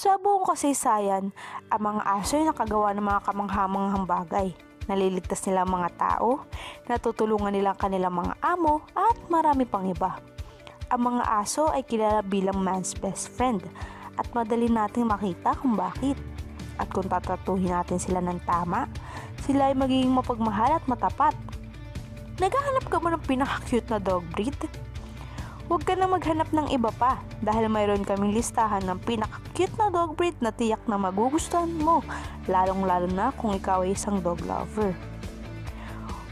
Sa buong kasaysayan, ang mga aso ay nakagawa ng mga kamanghamanghang bagay. Naliligtas nila ang mga tao, natutulungan nila ang kanilang mga amo, at marami pang iba. Ang mga aso ay kilala bilang man's best friend at madali nating makita kung bakit. At kung tatratuhin natin sila ng tama, sila ay magiging mapagmahal at matapat. Naghahanap ka ba ng pinaka-cute na dog breed? Huwag ka na maghanap ng iba pa dahil mayroon kaming listahan ng pinaka-cute na dog breed na tiyak na magugustuhan mo, lalong-lalo na kung ikaw ay isang dog lover.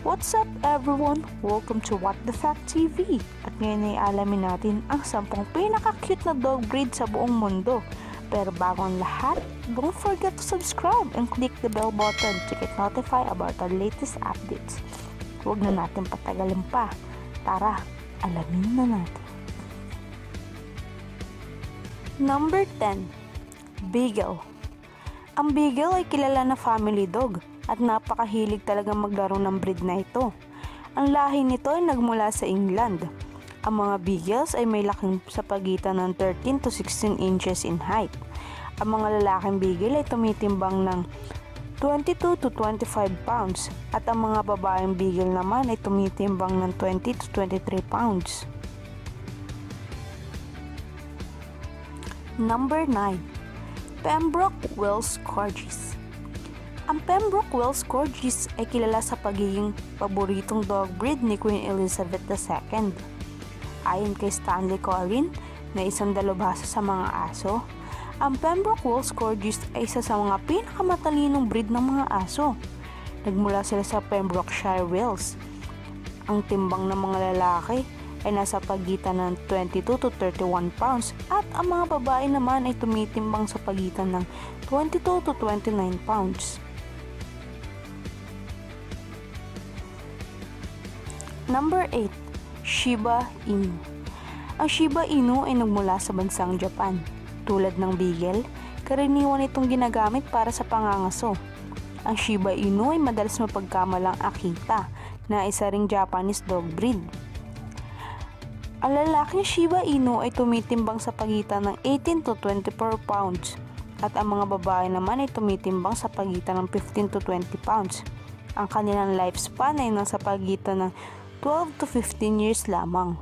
What's up everyone? Welcome to What the Fact TV. At ngayon ay alamin natin ang 10 pinaka-cute na dog breed sa buong mundo. Pero bago ang lahat, don't forget to subscribe and click the bell button to get notified about our latest updates. Huwag na natin patagalin pa. Tara, alamin na natin. Number 10. Beagle. Ang Beagle ay kilala na family dog at napakahilig talaga maglaro ng breed na ito. Ang lahi nito ay nagmula sa England. Ang mga Beagles ay may laking sa pagitan ng 13 to 16 inches in height. Ang mga lalaking Beagle ay tumitimbang ng 22 to 25 pounds at ang mga babaeng Beagle naman ay tumitimbang ng 20 to 23 pounds. Number 9. Pembroke Wells Corgis Ang Pembroke Wells Corgis ay kilala sa pagiging paboritong dog breed ni Queen Elizabeth II. Ayon kay Stanley Collin, na isang dalubhasa sa mga aso, ang Pembroke Wells Corgis ay isa sa mga pinakamatalinong breed ng mga aso. Nagmula sila sa Pembrokeshire Wales. Ang timbang ng mga lalaki ay nasa pagitan ng 22 to 31 pounds at ang mga babae naman ay tumitimbang sa pagitan ng 22 to 29 pounds. Number 8. Shiba Inu Ang Shiba Inu ay nagmula sa bansang Japan. Tulad ng Beagle, karaniwan itong ginagamit para sa pangangaso. Ang Shiba Inu ay madalas mapagkamalang Akita na isa ring Japanese dog breed. Ang lalaking Shiba Inu ay tumitimbang sa pagitan ng 18 to 24 pounds at ang mga babae naman ay tumitimbang sa pagitan ng 15 to 20 pounds. Ang kanilang lifespan ay nasa pagitan ng 12 to 15 years lamang.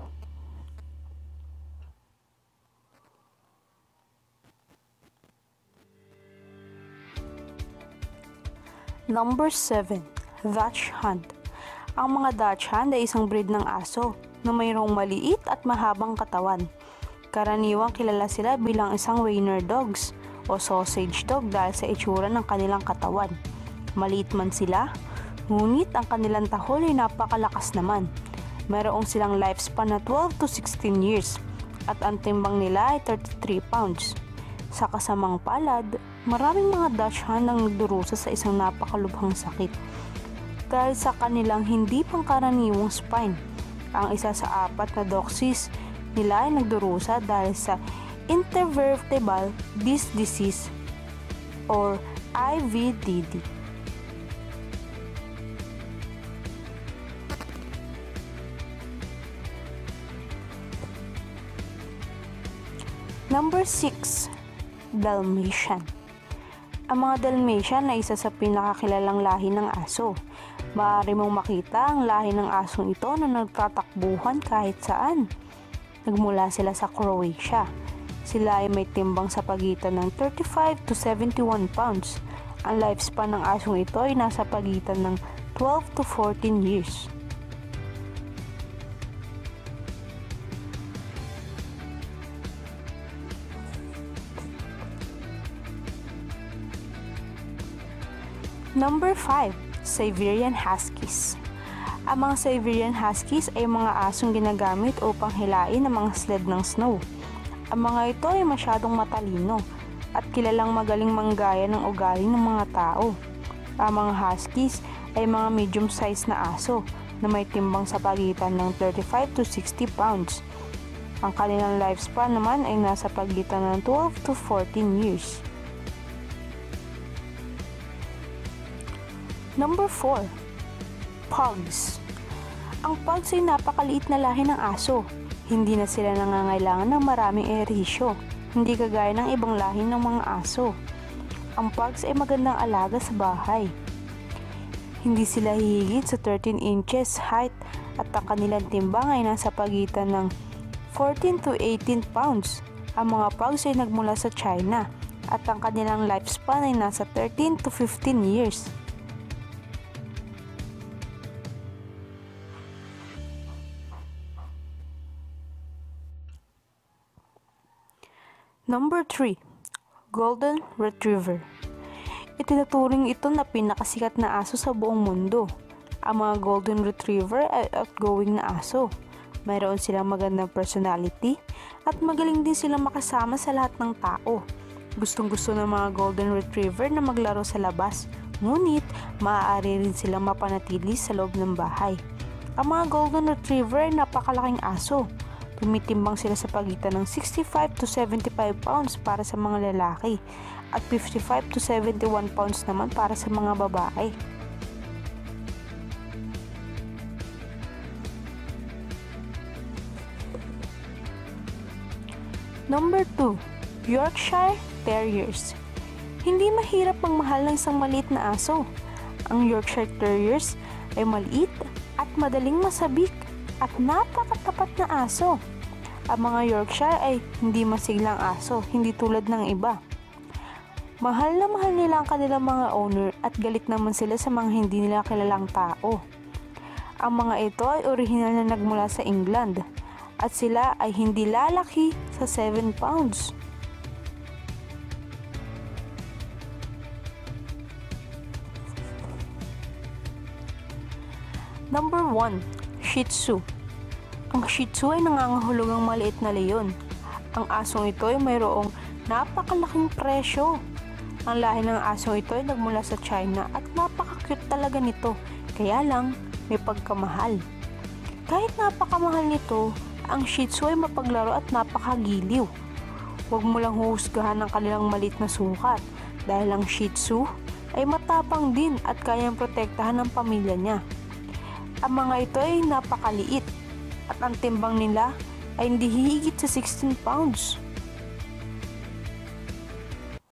Number 7. Dutch Hunt Ang mga Dutch Hunt ay isang breed ng aso na mayroong maliit at mahabang katawan. Karaniwang kilala sila bilang isang Wiener dogs o sausage dog dahil sa itsura ng kanilang katawan. Maliit man sila, ngunit ang kanilang tahol ay napakalakas naman. Mayroong silang lifespan na 12 to 16 years at ang timbang nila ay 33 pounds. Sa kasamang palad, maraming mga Dutch Hound ang nagdurusa sa isang napakalubhang sakit dahil sa kanilang hindi pangkaraniwang spine ang isa sa apat na doxys nila ay nagdurusa dahil sa intervertebral disc disease or IVDD. Number 6. Dalmatian Ang mga Dalmatian ay isa sa pinakakilalang lahi ng aso Maaari mong makita ang lahi ng asong ito na nagtatakbuhan kahit saan. Nagmula sila sa Croatia. Sila ay may timbang sa pagitan ng 35 to 71 pounds. Ang lifespan ng asong ito ay nasa pagitan ng 12 to 14 years. Number 5 Siberian Huskies. Ang mga Siberian Huskies ay mga asong ginagamit upang hilain ang mga sled ng snow. Ang mga ito ay masyadong matalino at kilalang magaling manggaya ng ugali ng mga tao. Ang mga Huskies ay mga medium-sized na aso na may timbang sa pagitan ng 35 to 60 pounds. Ang kanilang lifespan naman ay nasa pagitan ng 12 to 14 years. Number 4. Pugs. Ang pugs ay napakaliit na lahi ng aso. Hindi na sila nangangailangan ng maraming erisyo. hindi kagaya ng ibang lahi ng mga aso. Ang pugs ay magandang alaga sa bahay. Hindi sila hihigit sa 13 inches height at ang kanilang timbang ay nasa pagitan ng 14 to 18 pounds. Ang mga pugs ay nagmula sa China at ang kanilang lifespan ay nasa 13 to 15 years. Number 3. Golden Retriever Itinuturing ito na pinakasikat na aso sa buong mundo. Ang mga Golden Retriever ay outgoing na aso. Mayroon silang magandang personality at magaling din silang makasama sa lahat ng tao. Gustong gusto ng mga Golden Retriever na maglaro sa labas, ngunit maaari rin silang mapanatili sa loob ng bahay. Ang mga Golden Retriever ay napakalaking aso Tumitimbang sila sa pagitan ng 65 to 75 pounds para sa mga lalaki at 55 to 71 pounds naman para sa mga babae. Number 2. Yorkshire Terriers Hindi mahirap magmahal ng isang maliit na aso. Ang Yorkshire Terriers ay maliit at madaling masabik at napakatapat na aso. Ang mga Yorkshire ay hindi masiglang aso, hindi tulad ng iba. Mahal na mahal nila ang kanilang mga owner at galit naman sila sa mga hindi nila kilalang tao. Ang mga ito ay orihinal na nagmula sa England at sila ay hindi lalaki sa 7 pounds. Number 1. Shih Tzu Ang Shih Tzu ay nangangahulugang maliit na leon. Ang asong ito ay mayroong napakalaking presyo. Ang lahi ng asong ito ay nagmula sa China at napaka-cute talaga nito. Kaya lang, may pagkamahal. Kahit napakamahal nito, ang Shih Tzu ay mapaglaro at napakagiliw. Huwag mo lang huhusgahan ng kanilang malit na sukat dahil ang Shih Tzu ay matapang din at kayang protektahan ng pamilya niya. Ang mga ito ay napakaliit at ang timbang nila ay hindi hihigit sa 16 pounds.